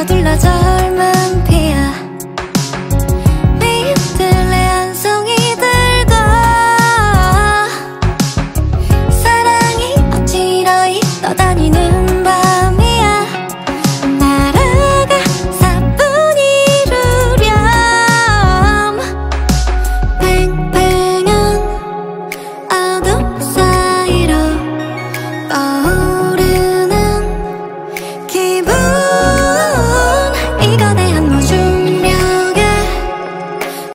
서둘러 젊은 피야 미들레 네 한송이 들고 사랑이 어지러이 떠다니는